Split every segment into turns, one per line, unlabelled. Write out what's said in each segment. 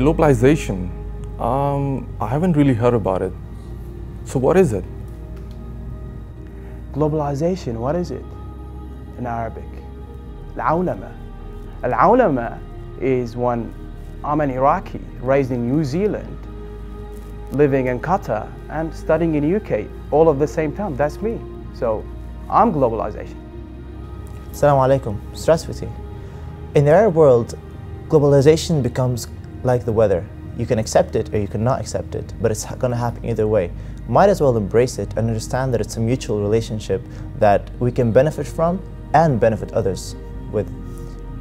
Globalization. um, I haven't really heard about it. So what is it?
Globalization, what is it? In Arabic, العولمة. العولمة is when I'm an Iraqi raised in New Zealand, living in Qatar and studying in UK all at the same time. That's me. So I'm globalization.
Assalamu alaikum, you. In the Arab world, globalization becomes like the weather. You can accept it or you cannot accept it, but it's going to happen either way. Might as well embrace it and understand that it's a mutual relationship that we can benefit from and benefit others with.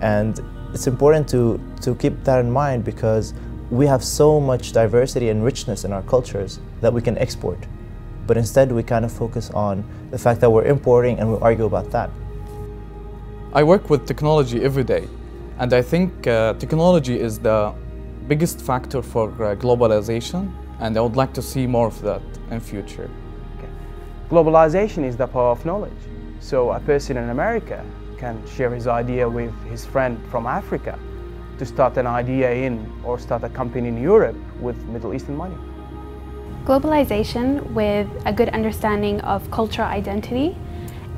And it's important to, to keep that in mind because we have so much diversity and richness in our cultures that we can export. But instead, we kind of focus on the fact that we're importing and we argue about that.
I work with technology every day, and I think uh, technology is the biggest factor for uh, globalization, and I would like to see more of that in future.
Okay. Globalization is the power of knowledge. So a person in America can share his idea with his friend from Africa to start an idea in or start a company in Europe with Middle Eastern money.
Globalization with a good understanding of cultural identity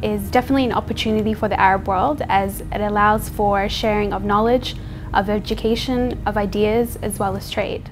is definitely an opportunity for the Arab world as it allows for sharing of knowledge, of education, of ideas, as well as trade.